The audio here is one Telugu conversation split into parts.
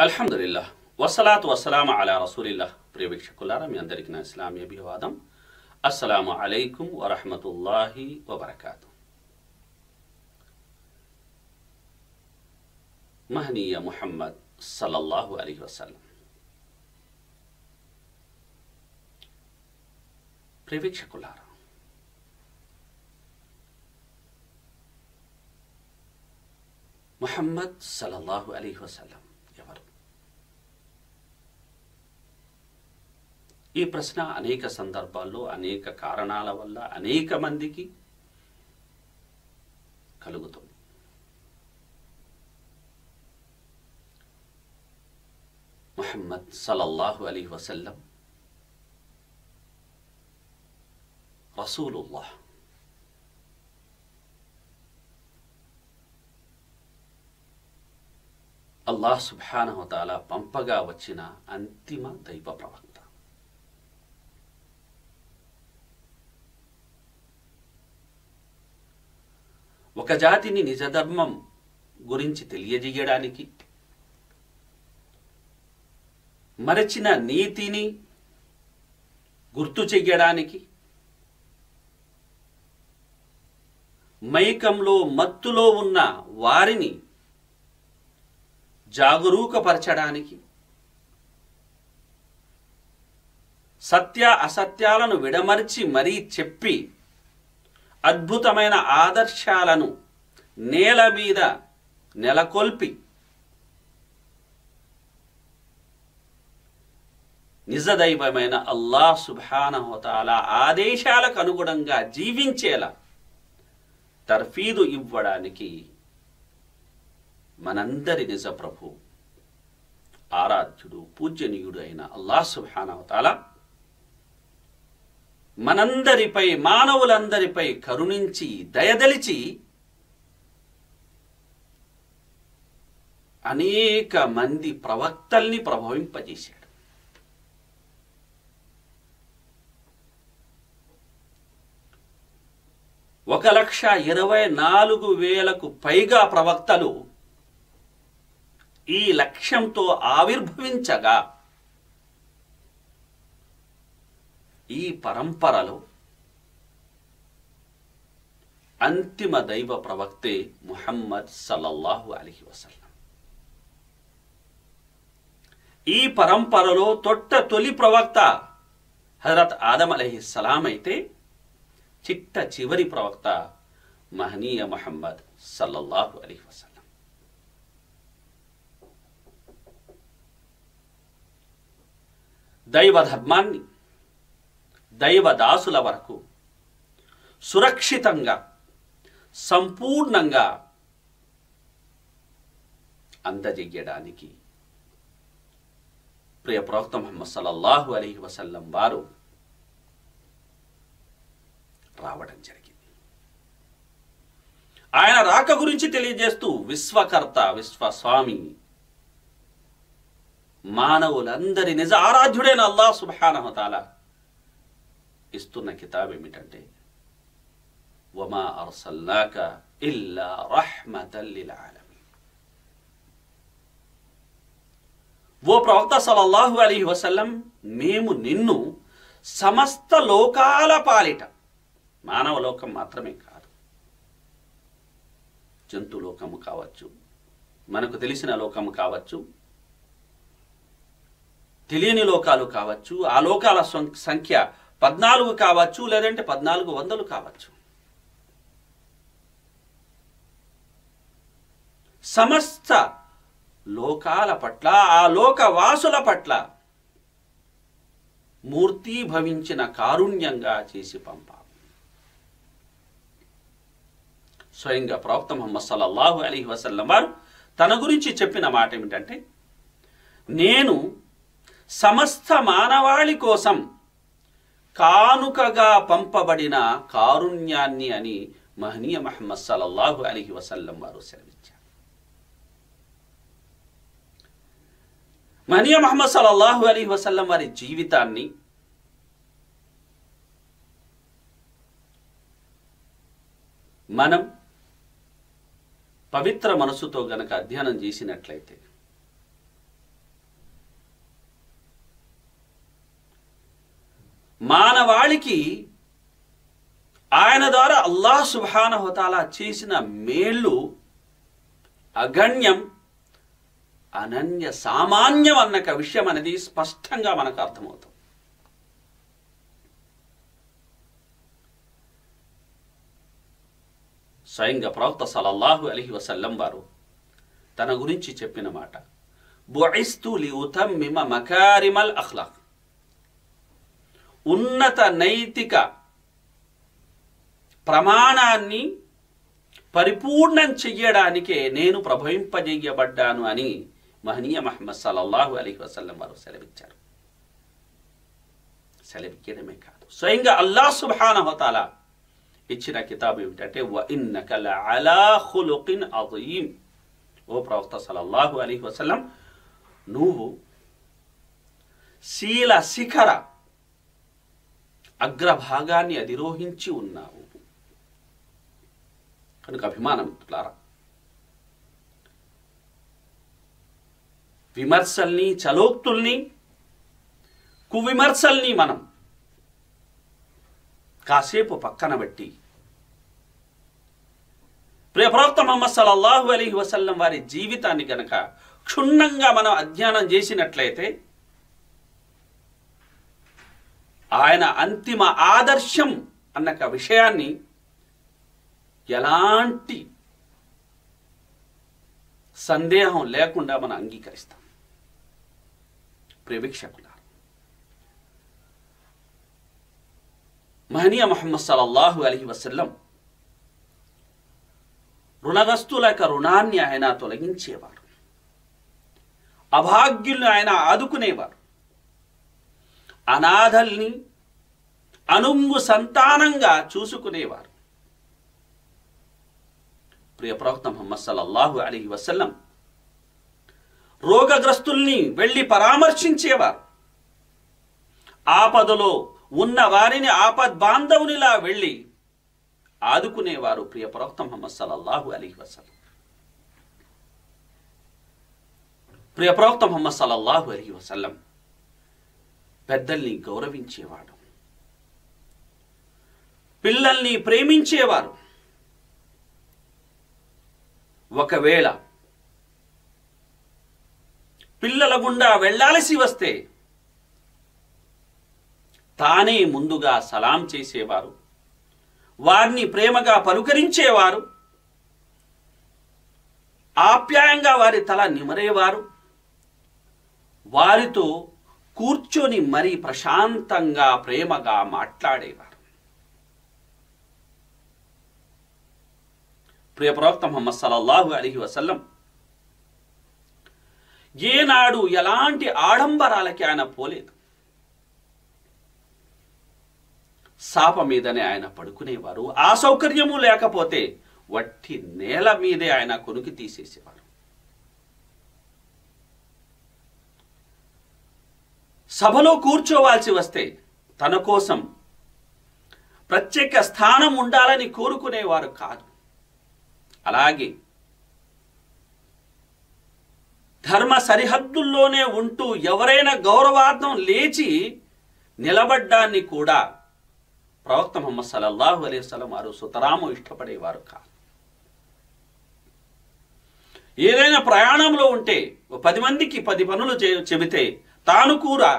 అల్హమ్దుల్లాహ్ వసలాతు వసలాం అలా రసూలిల్లాహ్ ప్రియ వీక్షకులారా మీ అందరికీ నా ఇస్లామీ అభివాదం అస్సలాము అలైకుం వరహమతుల్లాహి వబర్కాతు మహనీయ ముహమ్మద్ సల్లల్లాహు అలీ వసల్లం ప్రియ వీక్షకులారా ముహమ్మద్ సల్లల్లాహు అలీ వసల్లం ఎవరు ఈ ప్రశ్న అనేక సందర్భాల్లో అనేక కారణాల వల్ల అనేక మందికి కలుగుతుంది. ముహమ్మద్ సలల్లాహు అలీ వసల్లం రసూలుల్లాహ్. అల్లాహ్ సుభానహతాల పంపగా వచ్చిన అంతిమ దైవ ప్రవక్త. ఒక్క జాతిని నిజధర్మం గురించి తెలియజేయడానికి మరచిన నీతిని గుర్తు చెయ్యడానికి మైకంలో మత్తులో ఉన్న వారిని జాగరూకపరచడానికి సత్య అసత్యాలను విడమర్చి మరీ చెప్పి అద్భుతమైన ఆదర్శాలను నేల మీద నెలకొల్పి నిజదైవమైన అల్లాహ్ సుభానహోతాల ఆదేశాలకు అనుగుణంగా జీవించేలా తర్ఫీదు ఇవ్వడానికి మనందరి నిజ ప్రభు ఆరాధ్యుడు పూజనీయుడు అయిన అల్లా సుభానహోతాలా మనందరిపై మానవులందరిపై కరుణించి దయదలిచి అనేక మంది ప్రవక్తల్ని ప్రభావింపజేశాడు. ఒక లక్ష ఇరవై నాలుగు వేలకు పైగా ప్రవక్తలు ఈ లక్ష్యంతో ఆవిర్భవించగా ఈ పరంపరలో అంతిమ దైవ ప్రవక్తే ముహమ్మద్ సల్లల్లాహు అలహి వసల్లం. ఈ పరంపరలో తొట్ట తొలి ప్రవక్త హజరత్ ఆదం అలహిస్సలాం అయితే చిట్ట చివరి ప్రవక్త మహనీయ మహమ్మద్ సల్లల్లాహు అలీ వసల్లం. దైవ ధర్మాన్ని దైవ దాసుల వరకు సురక్షితంగా సంపూర్ణంగా అందజెయ్యడానికి ప్రియ ప్రవక్త ముహమ్మద్ సల్లల్లాహు అలీ వసల్లం వారు రావడం జరిగింది. ఆయన రాక గురించి తెలియజేస్తూ విశ్వకర్త విశ్వస్వామి మానవులందరి నిజ ఆరాధ్యుడైన అల్లా సుబ్హానహతాల ఇస్తున్న కితాబ్ ఏమిటంటే వమా అర్సల్నాక ఇల్లా రహ్మతల్ ఓ ప్రవక్త సలల్లాహు అలీ వసల్లం మేము నిన్ను సమస్త లోకాల పాలిట మానవ లోకం మాత్రమే కాదు జంతు లోకము కావచ్చు మనకు తెలిసిన లోకము కావచ్చు తెలియని లోకాలు కావచ్చు ఆ లోకాల సంఖ్య పద్నాలుగు కావచ్చు లేదంటే పద్నాలుగు వందలు కావచ్చు. సమస్త లోకాల పట్ల ఆ లోకవాసుల పట్ల మూర్తి భవించిన కారుణ్యంగా చేసి పంప. స్వయంగా ప్రవక్త మొహమ్మద్ సల్లల్లాహు అలీ వసల్లం వారు తన గురించి చెప్పిన మాట ఏమిటంటే నేను సమస్త మానవాళి కోసం కానుకగా పంపబడిన కారుణ్యాన్ని అని మహనీయ మహమ్మద్ సలల్లాహు అలీ వసల్లం వారు సెలవిచ్చారు. మహనీయ మహమ్మద్ సలల్లాహు అలీ వసల్లం వారి జీవితాన్ని మనం పవిత్ర మనసుతో గనక అధ్యయనం చేసినట్లయితే మానవాళికి ఆయన ద్వారా అల్లాహ్ సుబానహతాలా చేసిన మేళ్ళు అగణ్యం అనన్య సామాన్యం అన్న విషయం అనేది స్పష్టంగా మనకు అర్థమవుతుంది. స్వయంగా ప్రవక్త సలల్లాహు అలహి వసల్లం వారు తన గురించి చెప్పిన మాట బుయిస్తు లి ఉతమ్మిమ మకారిమల్ అఖ్లాక్. ఉన్నత నైతిక ప్రమాణాన్ని పరిపూర్ణం చెయ్యడానికే నేను ప్రభవింపజేయబడ్డాను అని మహనీయ మహమ్మద్ సల్లల్లాహు అలీ వసల్లం వారు సెలవిచ్చారు. సెలవిచ్చడమే కాదు. స్వయంగా అల్లాహ్ సుబ్హానహుతాల ఇచ్చిన కితాబు ఏమిటంటే ఓ ప్రవక్త సల్లల్లాహు అలీ వసల్లం నువ్వు శీల శిఖర అగ్రభాగాన్ని అధిరోహించి ఉన్నావు. కనుక అభిమానం మిత్రులారా విమర్శల్ని చలోక్తుల్ని కువిమర్శల్ని మనం కాసేపు పక్కన బట్టి ప్రియప్రవక్త మహమ్మద్ సల్లల్లాహు అలీ వసల్లం వారి జీవితాన్ని గనక క్షుణ్ణంగా మనం అధ్యయనం చేసినట్లయితే ఆయన అంతిమ ఆదర్శం అన్న విషయాన్ని ఎలాంటి సందేహం లేకుండా మనం అంగీకరిస్తాం. ప్రేక్షకుల మహనీయ మహమ్మద్ సలల్లాహు అలీ వసల్లం రుణగస్తుల యొక్క రుణాన్ని ఆయన తొలగించేవారు. అభాగ్యుల్ని ఆయన ఆదుకునేవారు. అనాథల్ని అనుంగు సంతానంగా చూసుకునేవారు. ప్రియ ప్రవక్త ముహమ్మద్ సల్లల్లాహు అలీ వసల్లం రోగగ్రస్తుల్ని వెళ్ళి పరామర్శించేవారు. ఆపదలో ఉన్న వారిని ఆపద్ బాంధవునిలా వెళ్ళి ఆదుకునేవారు ప్రియ ప్రవక్త ముహమ్మద్ సల్లల్లాహు అలీ వసల్లం. ప్రియ ప్రవక్త ముహమ్మద్ సల్లల్లాహు అలీ వసల్లం పెద్దల్ని గౌరవించేవాడు. పిల్లల్ని ప్రేమించేవారు. ఒకవేళ పిల్లల గుండా వెళ్ళాల్సి వస్తే తానే ముందుగా సలాం చేసేవారు. వారిని ప్రేమగా పలుకరించేవారు. ఆప్యాయంగా వారి తల నిమరేవారు. వారితో కూర్చొని మరీ ప్రశాంతంగా ప్రేమగా మాట్లాడేవారు. ప్రియ ప్రవక్త ముహమ్మద్ సల్లల్లాహు అలీ వసల్లం ఏనాడు ఎలాంటి ఆడంబరాలకి ఆయన పోలేదు. సాప మీదనే ఆయన పడుకునేవారు. ఆ సౌకర్యము లేకపోతే వట్టి నేల మీదే ఆయన కొనుక్కి తీసేసేవారు. సభలో కూర్చోవాల్సి వస్తే తన కోసం ప్రత్యేక స్థానం ఉండాలని కోరుకునేవారు కాదు. అలాగే ధర్మ సరిహద్దుల్లోనే ఉంటూ ఎవరైనా గౌరవార్థం లేచి నిలబడ్డాన్ని కూడా ప్రవక్త మొహమ్మద్ సలల్లాహు అలైహి వసలం వారు సుతరాము ఇష్టపడేవారు కాదు. ఏదైనా ప్రయాణంలో ఉంటే పది మందికి పది పనులు చెబితే తాను కూడా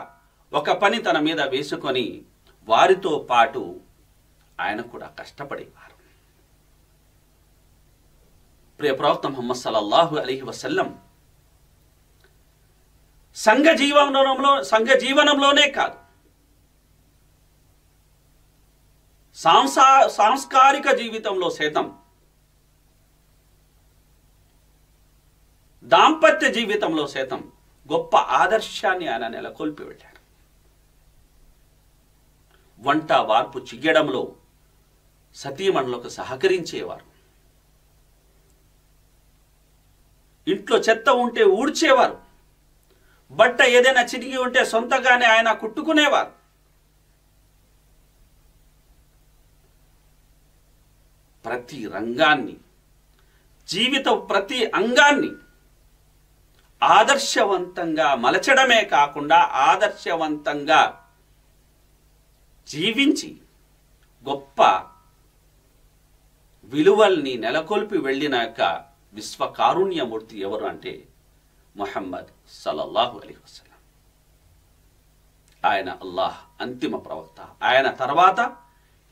ఒక పని తన మీద వేసుకొని వారితో పాటు ఆయన కూడా కష్టపడేవారు. ప్రియ ప్రవక్త ముహమ్మద్ సలల్లాహు అలైహి వసల్లం సంఘ జీవనంలో సంఘ జీవనంలోనే కాదు సాంసా సాంస్కారిక జీవితంలో సైతం దాంపత్య జీవితంలో సైతం గొప్ప ఆదర్శాన్ని ఆయన నెలకొల్పి వెళ్ళారు వంట వార్పు చిగ్గడంలో సతీమణులకు సహకరించేవారు. ఇంట్లో చెత్త ఉంటే ఊడ్చేవారు. బట్ట ఏదైనా చిరిగి ఉంటే సొంతగానే ఆయన కుట్టుకునేవారు. ప్రతి రంగాన్ని జీవిత ప్రతి అంగాన్ని ఆదర్శవంతంగా మలచడమే కాకుండా ఆదర్శవంతంగా జీవించి గొప్ప విలువల్ని నెలకొల్పి వెళ్ళినాక విశ్వకారుణ్యమూర్తి ఎవరు అంటే మొహమ్మద్ సల్లల్లాహు అలీ వసలం ఆయన అల్లాహ్ అంతిమ ప్రవక్త. ఆయన తర్వాత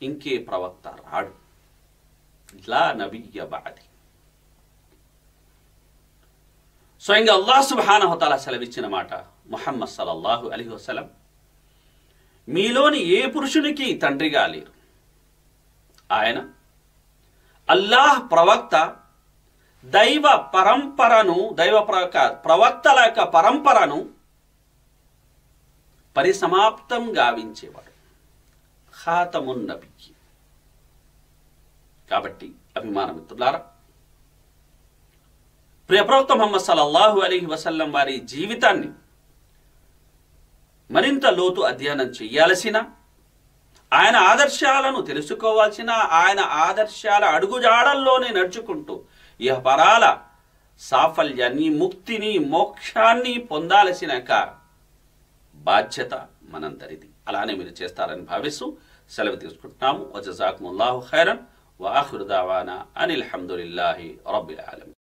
ఇంకే ప్రవక్త రాడు. ఇలా నబియ్య బాది స్వయంగా అల్లాహ్ సుబానహతాల సెలవిచ్చిన మాట ముహమ్మద్ సలల్లాహు అలీ వసలం మీలోని ఏ పురుషునికి తండ్రిగా లేరు? ఆయన అల్లాహ్ ప్రవక్త దైవ పరంపరను దైవ ప్రవక్తల యొక్క పరంపరను పరిసమాప్తం గావించేవాడు. ఖాతమున్ కాబట్టి అభిమాన మిత్రులారా ప్రియ ప్రవక్త ముహమ్మద్ అలీహి వసల్లం వారి జీవితాన్ని మరింత లోతు అధ్యయనం చేయాల్సిన ఆయన ఆదర్శాలను తెలుసుకోవాల్సిన ఆయన ఆదర్శాల అడుగుజాడల్లోనే నడుచుకుంటూ ఇహ పరాల సాఫల్యాన్ని ముక్తిని మోక్షాన్ని పొందాల్సిన బాధ్యత మనందరిది. అలానే మీరు చేస్తారని భావిస్తూ సెలవు తీసుకుంటున్నాము. వజజాకుముల్లాహు ఖైరన్. వాహుర్దావానా దావానా అనిల్ హమ్దులిల్లాహి రబ్బిల్ ఆలం